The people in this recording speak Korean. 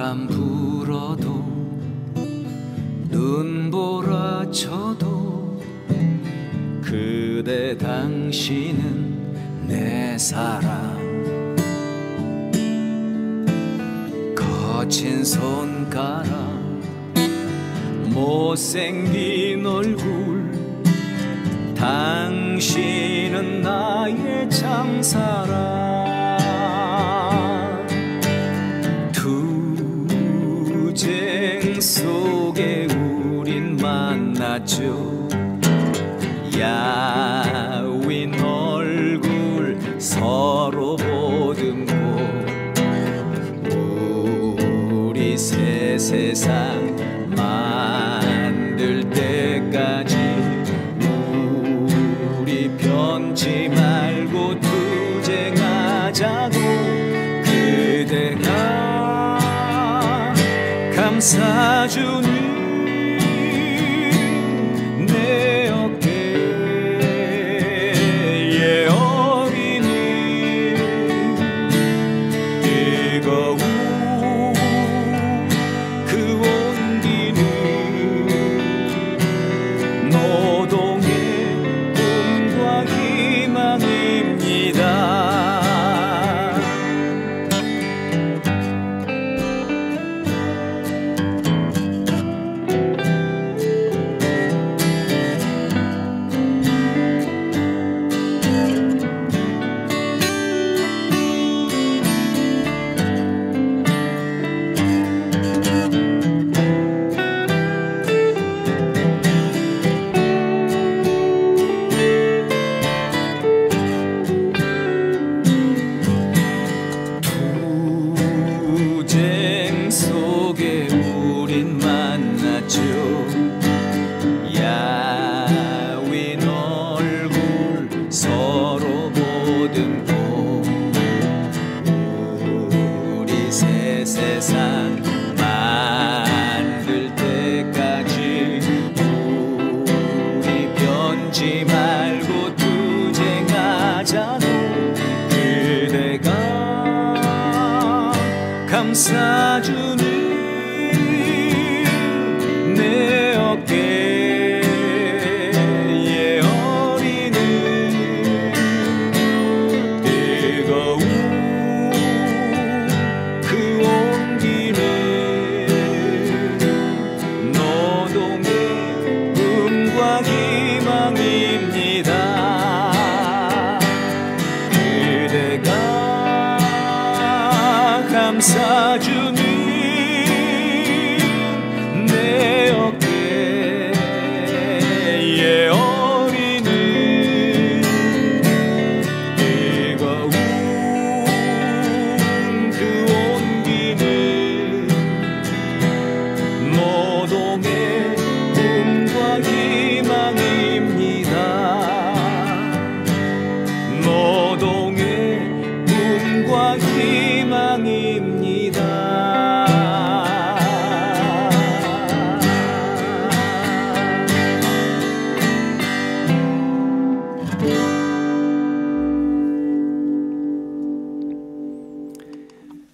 바람 불어도 눈보라 쳐도 그대 당신은 내 사랑 거친 손가락 못생긴 얼굴. 당신은 나의 장사랑 만났죠 야윈 얼굴 서로 보듬고 우리 새 세상 만들 때까지 우리 변치 말고 투쟁하자고 그대가 감싸주니 감싸 sadece